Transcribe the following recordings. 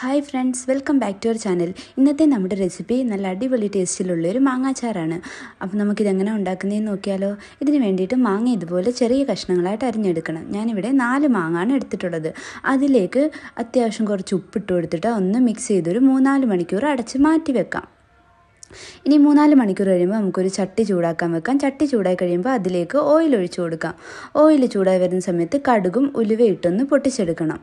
Hi friends welcome back to our channel ഇന്നത്തെ നമ്മുടെ recipe നല്ല അടിപൊളി ടേസ്റ്റിലുള്ള ഒരു മാങ്ങാച്ചാറാണ്. അപ്പോൾ നമുക്കിതെങ്ങനെ ഉണ്ടാക്കുന്നതെന്ന് നോക്കിയാലോ? ഇതിന് വേണ്ടിയിട്ട് മാങ്ങ ഇതുപോലെ ചെറിയ കഷ്ണങ്ങളായിട്ട് അരിഞ്ഞെടുക്കണം. ഞാനിവിടെ നാല് മാങ്ങാണ് എടുത്തിട്ടുള്ളത്. അതിലേക്ക് അത്യാവശ്യം കുറച്ച് ഉപ്പിട്ട് കൊടുത്തിട്ട് ഒന്ന് മിക്സ് ചെയ്തൊരു മൂന്നാൽ മണിക്കൂർ അടച്ച് മാറ്റി വെക്കാം. ഇനി മൂന്നാൽ മണിക്കൂർ കഴിയുമ്പോൾ നമുക്കൊരു ചട്ടി ചൂടാക്കാൻ വെക്കാം. ചട്ടി ചൂടായി കഴിയുമ്പോൾ അതിലേക്ക് ഓയിൽ ഒഴിച്ചു കൊടുക്കാം. ഓയിൽ ചൂടായി വരുന്ന സമയത്ത് കടുകും ഉലുവയിട്ടൊന്ന് പൊട്ടിച്ചെടുക്കണം.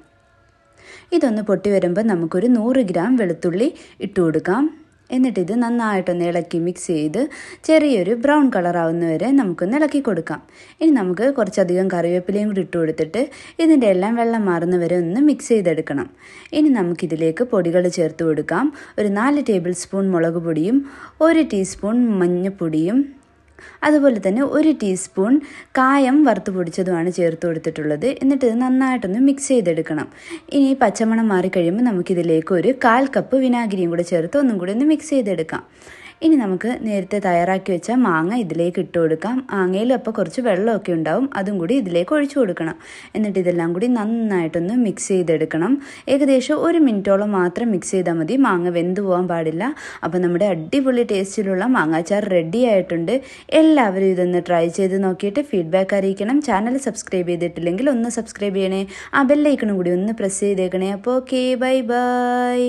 ഇതൊന്ന് പൊട്ടി വരുമ്പോൾ നമുക്കൊരു നൂറ് ഗ്രാം വെളുത്തുള്ളി ഇട്ട് കൊടുക്കാം. എന്നിട്ടിത് നന്നായിട്ടൊന്ന് ഇളക്കി മിക്സ് ചെയ്ത് ചെറിയൊരു ബ്രൗൺ കളർ ആവുന്നവരെ നമുക്കൊന്ന് ഇളക്കി കൊടുക്കാം. ഇനി നമുക്ക് കുറച്ചധികം കറിവേപ്പിലയും കൂടി ഇട്ട് കൊടുത്തിട്ട് ഇതിന്റെ എല്ലാം വെള്ളം മാറുന്നവരെ ഒന്ന് മിക്സ് ചെയ്തെടുക്കണം. ഇനി നമുക്കിതിലേക്ക് പൊടികൾ ചേർത്ത് കൊടുക്കാം. ഒരു നാല് ടേബിൾ സ്പൂൺ മുളക് പൊടിയും ഒരു ടീസ്പൂൺ മഞ്ഞൾപ്പൊടിയും അതുപോലെ തന്നെ ഒരു ടീസ്പൂൺ കായം വറുത്ത് പൊടിച്ചതുമാണ് ചേർത്ത് കൊടുത്തിട്ടുള്ളത്. എന്നിട്ട് ഇത് നന്നായിട്ടൊന്ന് മിക്സ് ചെയ്തെടുക്കണം. ഇനി പച്ചമണം മാറിക്കഴിയുമ്പോൾ നമുക്കിതിലേക്ക് ഒരു കാൽ കപ്പ് വിനാഗിരിയും കൂടെ ചേർത്ത് ഒന്നും കൂടി ഒന്ന് മിക്സ് ചെയ്തെടുക്കാം. ഇനി നമുക്ക് നേരത്തെ തയ്യാറാക്കി വെച്ച മാങ്ങ ഇതിലേക്ക് ഇട്ട് കൊടുക്കാം. മാങ്ങയിൽ അപ്പോൾ കുറച്ച് വെള്ളമൊക്കെ ഉണ്ടാവും. അതും കൂടി ഇതിലേക്ക് ഒഴിച്ചു കൊടുക്കണം. എന്നിട്ട് ഇതെല്ലാം കൂടി നന്നായിട്ടൊന്ന് മിക്സ് ചെയ്തെടുക്കണം. ഏകദേശം ഒരു മിനിറ്റോളം മാത്രം മിക്സ് ചെയ്താൽ മതി. മാങ്ങ വെന്ത് പോകാൻ പാടില്ല. അപ്പോൾ നമ്മുടെ അടിപൊളി ടേസ്റ്റിലുള്ള മാങ്ങാച്ചാർ റെഡി ആയിട്ടുണ്ട്. എല്ലാവരും ഇതൊന്ന് ട്രൈ ചെയ്ത് നോക്കിയിട്ട് ഫീഡ്ബാക്ക് അറിയിക്കണം. ചാനൽ സബ്സ്ക്രൈബ് ചെയ്തിട്ടില്ലെങ്കിൽ ഒന്ന് സബ്സ്ക്രൈബ് ചെയ്യണേ. ആ ബെല്ലൈക്കണും കൂടി ഒന്ന് പ്രസ് ചെയ്തേക്കണേ. അപ്പോൾ ഓക്കെ ബൈ ബൈ